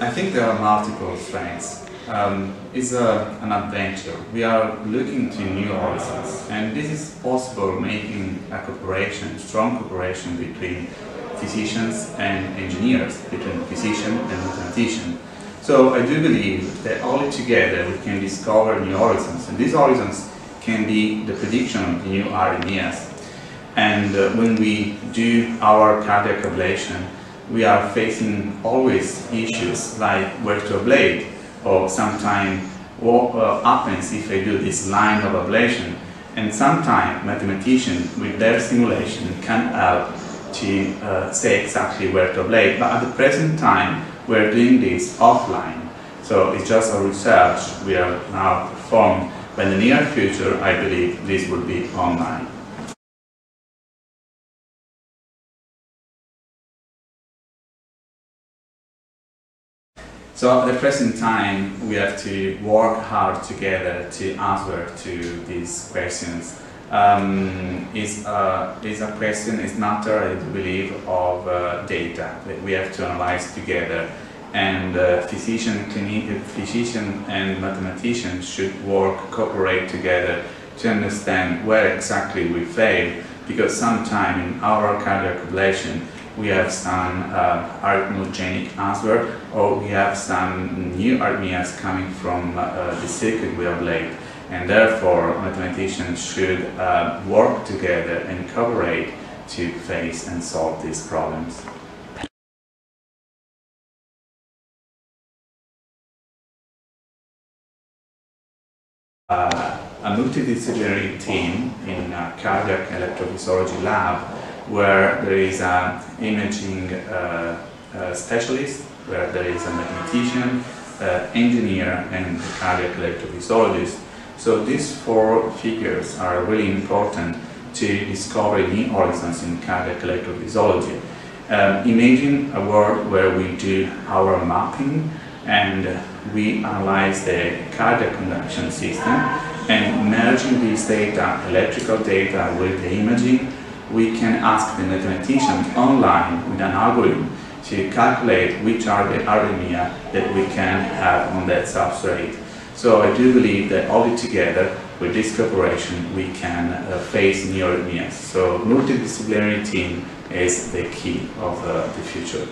I think there are multiple strengths. Um, it's a, an adventure. We are looking to new horizons, and this is possible making a cooperation, strong cooperation between physicians and engineers, between physician and mathematician. So I do believe that only together we can discover new horizons, and these horizons can be the prediction of new arrhythmias. And uh, when we do our cardiac ablation, we are facing always issues like where to ablate, or sometimes what uh, happens if I do this line of ablation. And sometimes mathematicians with their simulation can help to uh, say exactly where to ablate. But at the present time, we're doing this offline. So it's just a research we are now performing. But in the near future, I believe this will be online. So at the present time, we have to work hard together to answer to these questions. Um, is, uh, is a question, is matter, I believe, of uh, data that we have to analyze together. And uh, physician, clinic, physician and mathematician should work, cooperate together to understand where exactly we fail, because sometimes in our cardiac ablation, we have some uh, answer or we have some new arrhythmias coming from uh, the circuit we have laid and therefore mathematicians should uh, work together and cooperate to face and solve these problems. Uh, a multidisciplinary team in a cardiac electrophysiology lab where there is an imaging uh, uh, specialist, where there is a mathematician, uh, engineer, and a cardiac electrophysiologist. So these four figures are really important to discover new horizons in cardiac electrophysiology. Um, imagine a world where we do our mapping and we analyze the cardiac conduction system and merging these data, electrical data with the imaging we can ask the mathematician online with an algorithm to calculate which are the arrhythmia that we can have on that substrate. So I do believe that all together with this cooperation we can uh, face new arrhythmias. So multidisciplinary team is the key of uh, the future.